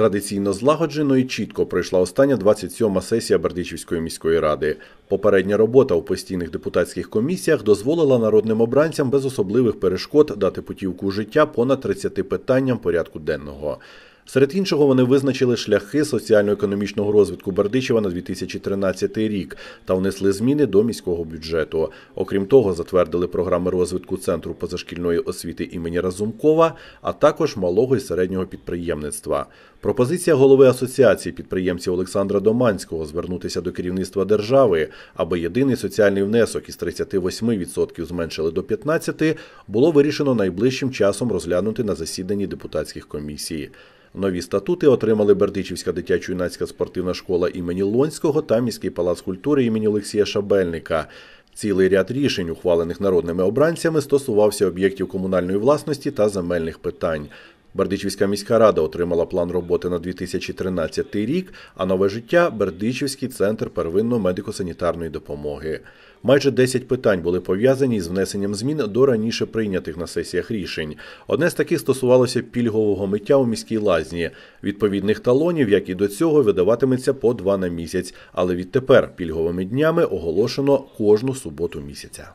Традиційно злагоджено і чітко пройшла остання 27-ма сесія Бердичівської міської ради. Попередня робота у постійних депутатських комісіях дозволила народним обранцям без особливих перешкод дати путівку у життя понад 30 питанням порядку денного. Серед іншого вони визначили шляхи соціально-економічного розвитку Бердичева на 2013 рік та внесли зміни до міського бюджету. Окрім того, затвердили програми розвитку центру позашкільної освіти імені Разумкова, а також малого і середнього підприємництва. Пропозиція голови асоціації підприємців Олександра Доманського звернутися до керівництва держави, аби єдиний соціальний внесок із 38% зменшили до 15%, було вирішено найближчим часом розглянути на засіданні депутатських комісій. Нові статути отримали Бердичівська дитячо-юнацька спортивна школа імені Лонського та міський палац культури імені Олексія Шабельника. Цілий ряд рішень, ухвалених народними обранцями, стосувався об'єктів комунальної власності та земельних питань. Бердичівська міська рада отримала план роботи на 2013 рік, а нове життя Бердичівський центр первинної медико-санітарної допомоги. Майже 10 питань були пов'язані з внесенням змін до раніше прийнятих на сесіях рішень. Одне з таких стосувалося пільгового миття у міській лазні. Відповідних талонів, як і до цього, видаватиметься по два на місяць, але відтепер пільговими днями оголошено кожну суботу місяця.